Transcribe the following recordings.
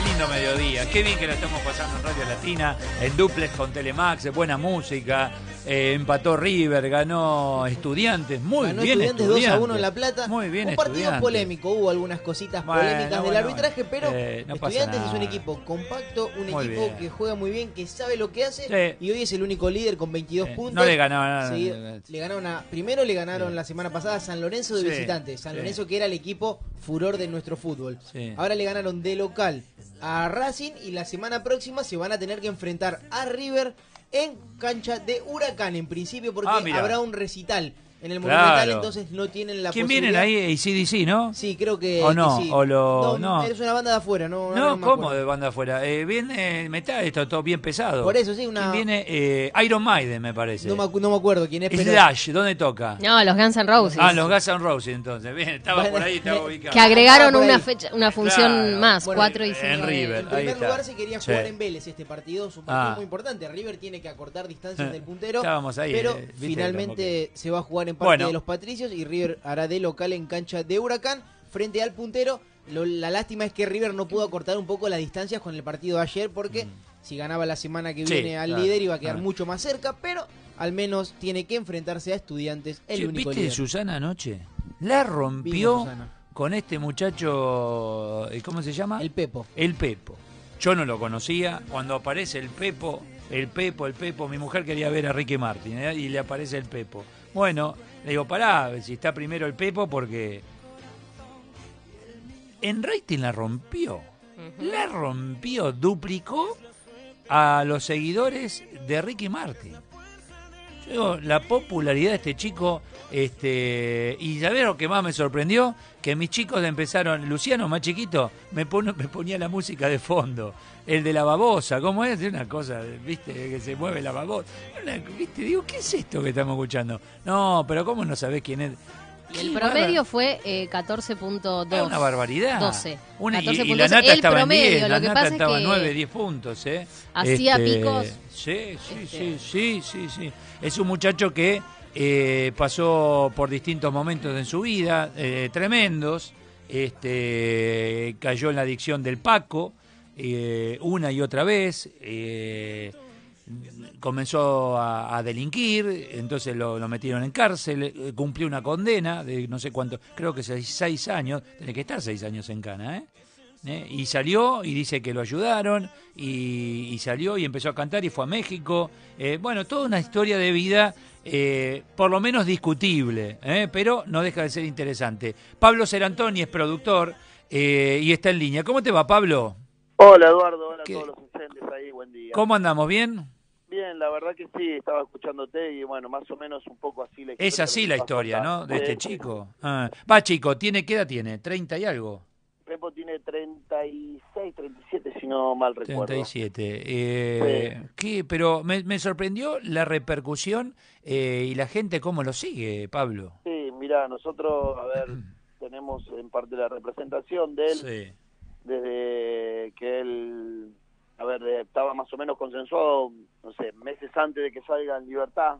qué lindo mediodía. Qué bien que la estamos pasando en Radio Latina, en duplex con Telemax, buena música. eh, empató River, ganó Estudiantes. Muy Ganó bien, estudiantes, Estudiantes. 2 a 1 en La Plata. Muy bien, Un partido polémico, hubo algunas cositas Bueno, polémicas del arbitraje, pero eh, no Estudiantes es un equipo compacto, un Muy equipo bien. que juega muy bien, que sabe lo que hace Sí. y hoy es el único líder con 22 Eh, puntos. no le ganaba nada. Sí, le ganaron a, primero le ganaron Sí. la semana pasada a San Lorenzo de visitante. San. Lorenzo que era el equipo furor de nuestro fútbol. Ahora le ganaron de local a Racing y la semana próxima se van a tener que enfrentar a River en cancha de Huracán. En principio porque Ah, habrá un recital en el Claro. Monumental, entonces no tienen la ¿Quién posibilidad. vienen ahí? ACDC, ¿no? Sí, creo que. ¿O no? que sí. ¿O lo- no? Es una banda de afuera, no. No, ¿cómo de banda afuera? Eh, viene metal, esto todo bien pesado. Por eso, sí, una- ¿Quién viene? Eh, Iron Maiden, me parece. No me, acu- no me acuerdo quién es, pero. Slash, ¿dónde toca? No, los Guns N' Roses. Ah, los Guns N' Roses, entonces. Bien, estaba Bueno, por ahí, estaba ubicado. Que agregaron una fecha, una función Claro. más, Bueno, 4 y en 5. River. En primer está. lugar, se quería Sí. jugar en Vélez este partido. Es un partido Ah. muy importante. River tiene que acortar distancias del puntero. estábamos ahí, pero eh, finalmente se va a jugar en Parque Bueno. de los Patricios y River hará de local en cancha de Huracán frente al puntero. Lo- la lástima es que River no pudo acortar un poco las distancias con el partido de ayer porque si ganaba la semana que Mm. Sí, viene al claro, líder iba a quedar claro. mucho más cerca, pero al menos tiene que enfrentarse a estudiantes, el Che, único ¿Viste líder. Susana anoche? La rompió con este muchacho, eh, ¿cómo se llama? El Pepo. El Pepo. Yo no lo conocía. Cuando aparece el Pepo, el Pepo, el Pepo, mi mujer quería ver a Ricky Martin ¿eh? y le aparece el Pepo. Bueno, le digo, pará, si está primero el Pepo, porque en rating la rompió. La rompió, duplicó a los seguidores de Ricky Martin. La popularidad de este chico, este, y ya lo que más me sorprendió, que mis chicos empezaron, Luciano más chiquito, me, ponía la música de fondo, el de la babosa, ¿cómo es? Una cosa, viste, que se mueve la babosa. Viste, digo, ¿qué es esto que estamos escuchando? No, pero ¿cómo no sabés quién es? Y el promedio fue eh, 14.2. Es una barbaridad. 12. Una- y, y 14.12. la nata El estaba promedio, en 10, lo la que nata pasa es estaba en que 9, 10 puntos, ¿eh? hacía picos, Sí, sí, este. sí, sí, sí, sí. Es un muchacho que eh, pasó por distintos momentos en su vida, eh, tremendos, este, cayó en la adicción del Paco, eh, una y otra vez, eh, comenzó a, a delinquir, entonces lo, lo metieron en cárcel, eh, cumplió una condena de no sé cuánto, creo que seis, seis años, tiene que estar seis años en cana, ¿eh? ¿Eh? Y salió y dice que lo ayudaron y, y salió y empezó a cantar y fue a México. Eh, bueno, toda una historia de vida eh, por lo menos discutible, ¿eh? pero no deja de ser interesante. Pablo Serantoni es productor eh, y está en línea. ¿Cómo te va, Pablo? Hola Eduardo, hola ¿Qué? a todos los oyentes ahí, buen día. ¿Cómo andamos? ¿Bien? Bien, la verdad que sí, estaba escuchándote y bueno, más o menos un poco así la historia. Es así la historia, ¿no? De este Sí, chico. Ah, Va, chico, ¿tiene qué edad tiene? ¿30 y algo? Pepo tiene 36, 37 si no mal recuerdo. 37. Eh, ¿qué? Pero me, me sorprendió la repercusión eh, y la gente cómo lo sigue, Pablo. Sí, mira, nosotros, a ver, tenemos en parte la representación de él Sí. desde que él, a ver, estaba más o menos consensuado, no sé, meses antes de que salga en libertad.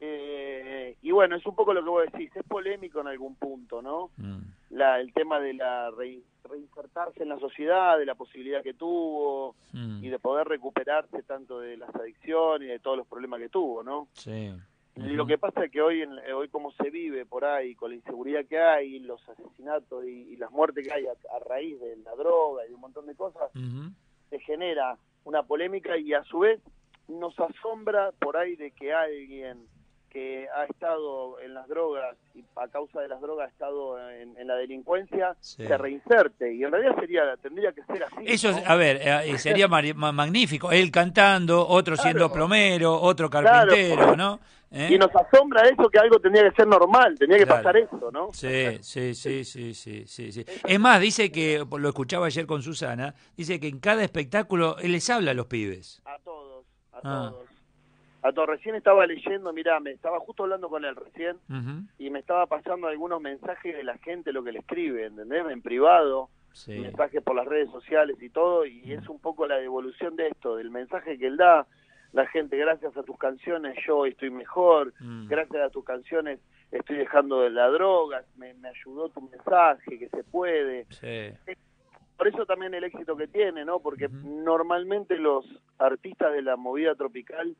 Eh, y bueno, es un poco lo que vos decís, es polémico en algún punto, ¿no? Mm. la, el tema de la rein- reinsertarse en la sociedad, de la posibilidad que tuvo Mm. y de poder recuperarse tanto de las adicciones y de todos los problemas que tuvo, ¿no? Sí. Y Lo que pasa es que hoy, en- eh, hoy como se vive por ahí, con la inseguridad que hay, los asesinatos y, y las muertes que hay a, a raíz de la droga y de un montón de cosas, se genera una polémica y a su vez nos asombra por ahí de que alguien que ha estado en las drogas y a causa de las drogas ha estado en, en la delincuencia Sí. se reinserte y en realidad sería tendría que ser así Eso, ¿no? a ver, eh, sería magnífico. Él cantando, otro siendo plomero, otro Claro. carpintero, ¿no? ¿Eh? y nos asombra eso que algo tendría que ser normal tenía que Claro. pasar eso no Sí, sí, sí, sí, sí, sí, sí. Es más, dice que, lo escuchaba ayer con Susana, dice que en cada espectáculo él les habla a los pibes. a todos a Ah. todos a todos recién estaba leyendo mirá me estaba justo hablando con él recién y me estaba pasando algunos mensajes de la gente lo que le escribe ¿entendés? en privado Sí. mensajes por las redes sociales y todo, y es un poco la devolución de esto, del mensaje que él da, la gente, gracias a tus canciones yo estoy mejor, Mm. gracias a tus canciones estoy dejando de la droga, me, me ayudó tu mensaje, que se puede. Sí. Por eso también el éxito que tiene, ¿no? Porque normalmente los artistas de la movida tropical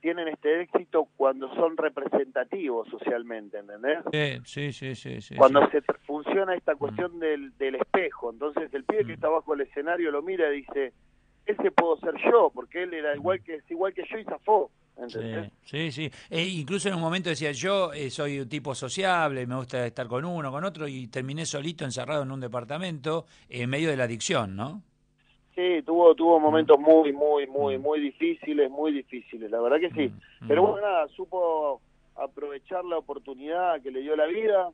tienen este éxito cuando son representativos socialmente, ¿entendés? Sí, sí, sí, sí. cuando sí. se funciona esta cuestión del, del espejo. Entonces el pibe que Mm. está bajo el escenario lo mira y dice, ese puedo ser yo, porque él era igual que es igual que yo y zafó. ¿entendés? Sí, sí, sí. Eh, incluso en un momento decía, yo eh, soy un tipo sociable, me gusta estar con uno, con otro, y terminé solito, encerrado en un departamento, en medio de la adicción, ¿no? Sí, tuvo tuvo momentos muy, muy, muy, muy difíciles, muy difíciles, la verdad que sí. Pero bueno, nada, supo aprovechar la oportunidad que le dio la vida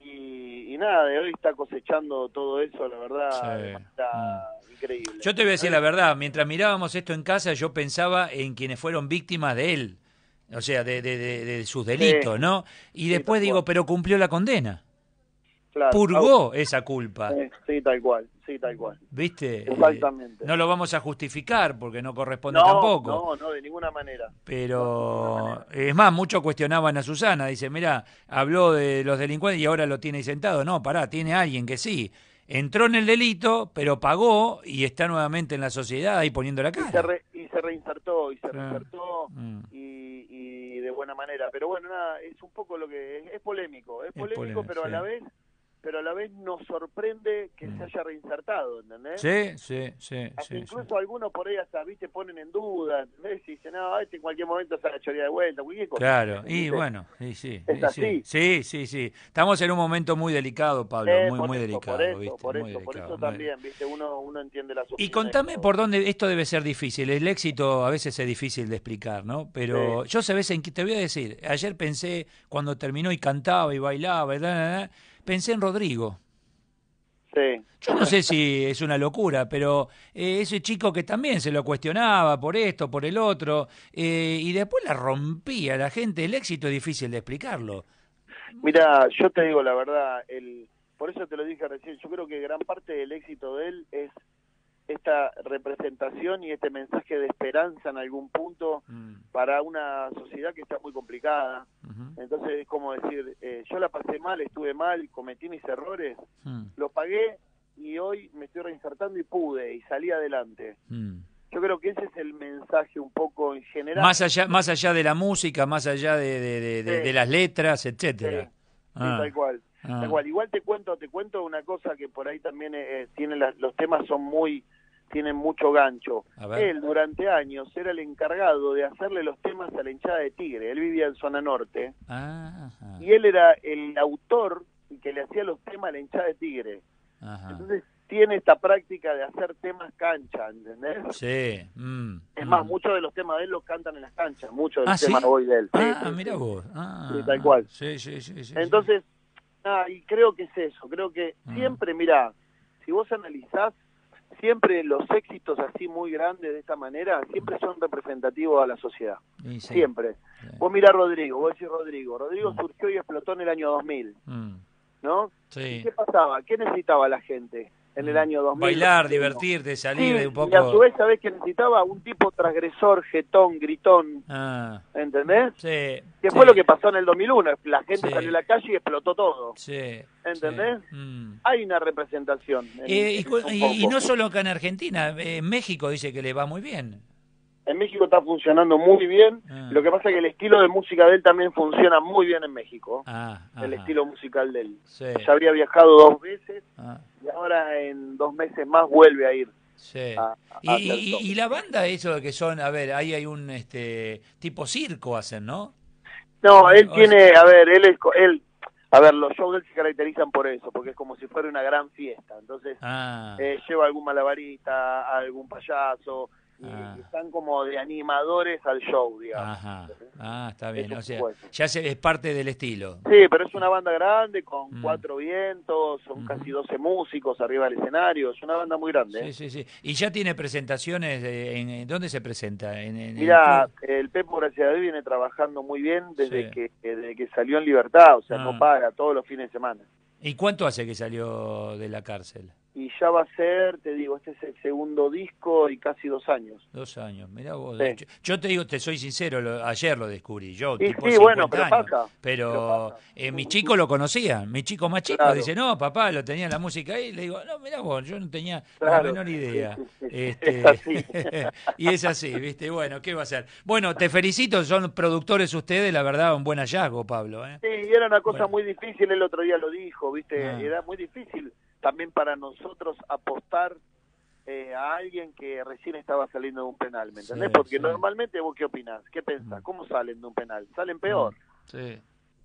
y, y nada, de hoy está cosechando todo eso, la verdad, Sí. manera increíble. Yo te voy a decir la verdad, mientras mirábamos esto en casa, yo pensaba en quienes fueron víctimas de él, o sea, de, de- de- de sus delitos, ¿no? Y después digo, pero cumplió la condena, Claro. purgó esa culpa, Ah, Sí, tal cual, sí, tal cual. ¿viste? Eh, Exactamente. no lo vamos a justificar porque no corresponde no, tampoco. No, no, de ninguna manera. Pero es más, muchos cuestionaban a Susana, dice, mira, habló de los delincuentes y ahora lo tiene ahí sentado. No, pará, tiene alguien que sí. Entró en el delito, pero pagó y está nuevamente en la sociedad ahí poniendo la Y se, cara. re- y se reinsertó, y se Ah. reinsertó, Mm. y, y de buena manera. Pero bueno, nada, es un poco lo que es, es polémico, es Es polémico, polémico, pero a la vez pero a la vez nos sorprende que Mm. se haya reinsertado, ¿entendés? Sí, sí, sí, Hasta sí, sí. incluso algunos por ahí hasta, viste, ponen en duda, ¿entendés? Y dicen, no, este en cualquier momento se la choría de vuelta, cualquier cosa. Claro, y bueno, sí, sí, Es sí, así. sí, sí, sí. Estamos en un momento muy delicado, Pablo, Eh, muy, muy eso, delicado, por eso, ¿viste? por Muy eso, por eso muy también, viste, uno, uno entiende la Y contame por dónde esto debe ser difícil. El éxito a veces es difícil de explicar, ¿no? Pero yo sabes en qué te voy a decir. Ayer pensé cuando terminó y cantaba y bailaba, da, pensé en Rodrigo. Sí. Yo no sé si es una locura, pero eh, ese chico que también se lo cuestionaba por esto, por el otro, eh, y después la rompía la gente. El éxito es difícil de explicarlo. Mira, yo te digo la verdad, el, por eso te lo dije recién, yo creo que gran parte del éxito de él es esta representación y este mensaje de esperanza en algún punto Mm, para una sociedad que está muy complicada. Entonces es como decir, eh, yo la pasé mal, estuve mal, cometí mis errores, mm, los pagué y hoy me estoy reinsertando y pude y salí adelante. mm. Yo creo que ese es el mensaje un poco en general. Más allá, más allá de la música, más allá de, de- de- de- Sí. de las letras, etcétera. sí, Ah, tal cual. ah. Tal cual. Igual te cuento, te cuento una cosa que por ahí también eh, tiene las- los temas son muy tienen mucho gancho. Él durante años era el encargado de hacerle los temas a la hinchada de Tigre. Él vivía en zona norte Ah, ajá, y él era el autor que le hacía los temas a la hinchada de Tigre. ajá. Entonces tiene esta práctica de hacer temas cancha, ¿entendés? Sí. mm, Es mm. más, muchos de los temas de él los cantan en las canchas, muchos de Ah, los ¿sí? temas hoy de él. Sí, Ah, sí, mira sí. vos. Ah, Sí, tal cual. Sí, sí, sí. sí, sí. Entonces, ah, y creo que es eso, creo que Mm. siempre, mira, si vos analizás, siempre los éxitos así muy grandes de esta manera, siempre son representativos a la sociedad, sí, siempre. sí. Vos mirá a Rodrigo, vos decís Rodrigo, Rodrigo Mm. surgió y explotó en el año 2000, Mm, ¿no? sí. ¿Y qué pasaba? ¿Qué necesitaba la gente en el año 2000? Bailar, 2001? divertirte, salir Sí, de un poco. y a su vez, ¿sabés qué necesitaba? Un tipo transgresor, jetón, gritón, Ah, ¿entendés? sí. Que sí, fue lo que pasó en el 2001, la gente Sí. salió a la calle y explotó todo. Sí. ¿Entendés? mm. Hay una representación. en- Eh, y, un y- y no solo acá en Argentina, en México dice que le va muy bien. En México está funcionando muy bien. Ah. Lo que pasa es que el estilo de música de él también funciona muy bien en México. Ah, el estilo musical de él. Sí. Ya había viajado dos veces ah, y ahora en dos meses más vuelve a ir. sí. a- a Y, la banda, eso que son, a ver, ahí hay un este tipo circo hacen, ¿no? No, él O tiene, a ver, él es, él, a ver, los shows de él se caracterizan por eso, porque es como si fuera una gran fiesta. Entonces, eh, lleva algún malabarista, algún payaso, y, Ah. están como de animadores al show, digamos. ajá. Ah, está bien. Eso O sea, ya se, es parte del estilo. Sí, pero es una banda grande con Mm. cuatro vientos, son casi 12 músicos arriba del escenario, es una banda muy grande. ¿eh? Sí, sí, sí. Y ya tiene presentaciones, de- en, en- ¿dónde se presenta? En, Mira, club? el Pepo gracias a Dios viene trabajando muy bien desde Sí. que desde que salió en libertad, o sea, Ah. no para todos los fines de semana. ¿Y cuánto hace que salió de la cárcel? Y ya va a ser, te digo, este es el segundo disco y casi dos años. Dos años, mira vos. Sí. Yo, yo te digo, te soy sincero, lo- ayer lo descubrí, yo, Sí, tipo sí, 50 bueno, pero años. pasa, Pero, pero eh, mis chicos lo conocían, mi chico más chico Claro. dice, no, papá, lo tenía la música ahí, le digo, no, mira vos, yo no tenía Claro. la menor idea. Este, Es así. y es así, ¿viste? Bueno, ¿qué va a ser? Bueno, te felicito, son productores ustedes, la verdad, un buen hallazgo, Pablo. ¿eh? Sí, y era una cosa Bueno. muy difícil, el otro día lo dijo, ¿viste? Ah. Era muy difícil también para nosotros apostar eh, a alguien que recién estaba saliendo de un penal, ¿me entendés? Sí, Porque sí. normalmente vos qué opinás, ¿qué pensás? Mm. ¿Cómo salen de un penal? Salen peor. Sí.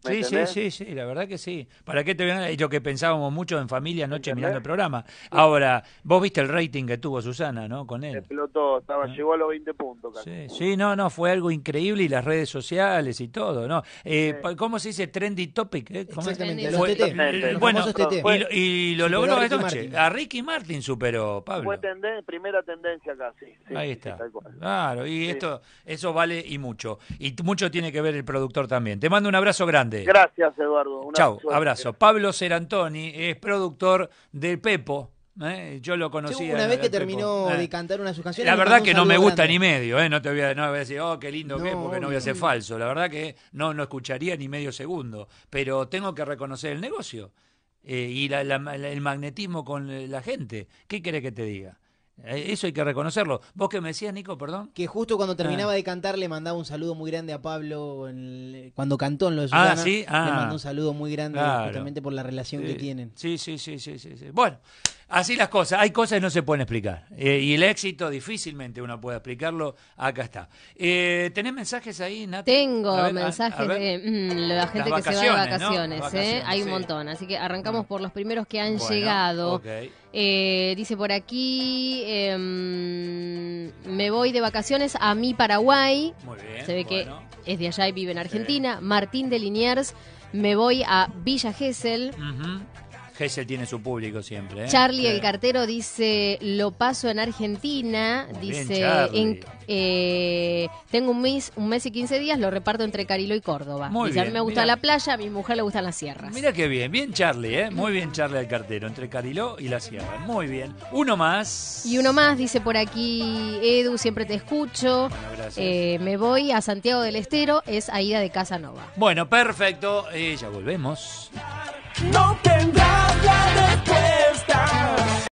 ¿Me Sí, sí, entendés? sí, sí, la verdad que sí. ¿Para qué te a Ello que pensábamos mucho en familia anoche ¿Entendés? mirando el programa. Ahora, vos viste el rating que tuvo Susana, ¿no? Con él. Explotó, estaba, Ah. llegó a los 20 puntos casi. Sí, sí, no, no, fue algo increíble y las redes sociales y todo, ¿no? Eh, Sí. ¿Cómo se dice? Trendy topic. eh? ¿Cómo? Exactamente, Fue- los TT. Los bueno, TT. y, lo- y lo Superó logró anoche. Martin. A Ricky Martin superó, Pablo. Fue tenden- primera tendencia casi. sí, Ahí sí, está. tal cual. Claro, y Sí. esto, eso vale y mucho. Y mucho tiene que ver el productor también. Te mando un abrazo grande. Gracias, Eduardo. Una Chau, abrazo. Pablo Serantoni es productor del Pepo. ¿eh? Yo lo conocía. una vez que terminó Eh. de cantar una de sus canciones. La verdad que un no me gusta grande. ni medio, ¿eh? no te voy a, no voy a decir, oh, qué lindo que es, porque no voy a ser falso. La verdad que no, no escucharía ni medio segundo, pero tengo que reconocer el negocio eh, y la- la- la- el magnetismo con la gente. ¿Qué querés que te diga? Eh, Eso hay que reconocerlo. ¿Vos qué me decías, Nico, perdón? Que justo cuando terminaba Ah. de cantar le mandaba un saludo muy grande a Pablo el- cuando cantó en lo de Ah. ¿sí? Ah. Le mandó un saludo muy grande Claro. justamente por la relación que Sí, tienen. Sí, sí, sí, sí, sí, sí. Bueno, así las cosas. Hay cosas que no se pueden explicar. Eh, y el éxito difícilmente uno puede explicarlo. Acá está. Eh, ¿Tenés mensajes ahí, Nati? Tengo ver, mensajes a de mm, la gente que se va de vacaciones, ¿no? vacaciones, ¿eh? Hay un montón, así que arrancamos por los primeros que han Bueno, llegado. ok. Eh, dice por aquí, em, me voy de vacaciones a mi Paraguay. Muy bien. Se ve bueno. que es de allá y vive en Argentina. Martín de Liniers, me voy a Villa Gesell. Ujú. Gessel tiene su público siempre. ¿eh? Charlie el cartero dice, lo paso en Argentina. Muy bien, dice, en- eh, tengo un mes, un mes y 15 días, lo reparto entre Carilo y Córdoba. Muy dice, a mí bien, me gusta mira. la playa, a mi mujer le gustan las sierras. Mira qué bien, bien Charlie, ¿eh? Muy bien Charlie el cartero, entre Cariló y la Sierra. Muy bien. Uno más. Y uno más, dice por aquí, Edu, siempre te escucho. Bueno, gracias. Eh, me voy a Santiago del Estero, es Aida de Casanova. Bueno, perfecto. Eh, ya volvemos. No